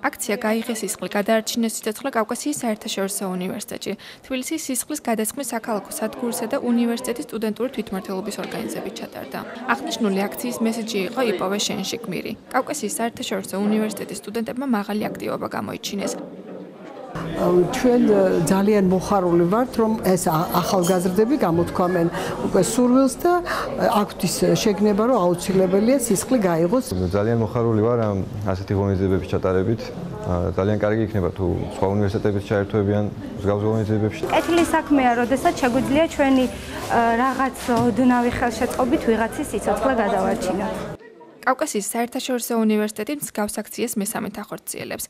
აქცია გაიღეს სისხლი გადაარჩინეს სიცოცხლე კავკასიის საერთაშორისო უნივერსიტეტში. თბილისის სისხლის გადასხმის საქალაქო სადგურსა და უნივერსიტეტის სტუდენტური თვითმმართველობის ორგანიზებით ჩატარდა. აღნიშნული აქციის მესიჯი იყო იპოვე შენში გმირი. კავკასიის საერთაშორისო უნივერსიტეტის სტუდენტებმა მაღალი აქტივობა გამოიჩინეს. ჩვენ ძალიან მოხარული ვართ რომ ეს ახალგაზრდები გამოთქვამენ უკვე სურვილს და აქვთ ის შეგნება რომ აუცილებელია სისხლი გაიღოს. ძალიან მოხარული ვარ ამ ასეთი ღონისძიებების ჩატარებით. ძალიან კარგი იქნება თუ სხვა უნივერსიტეტების ჩაერთვებიან მსგავს ღონისძიებებში. კეთილი საქმეა როდესაც შეგვიძლია ჩვენი რაღაც ოდნავი ხელშეწყობით ვიღაცის სიცოცხლე გადავარჩინოთ. კავკასიის საერთაშორისო უნივერსიტეტი მსგავს აქციას მესამედ ახორციელებს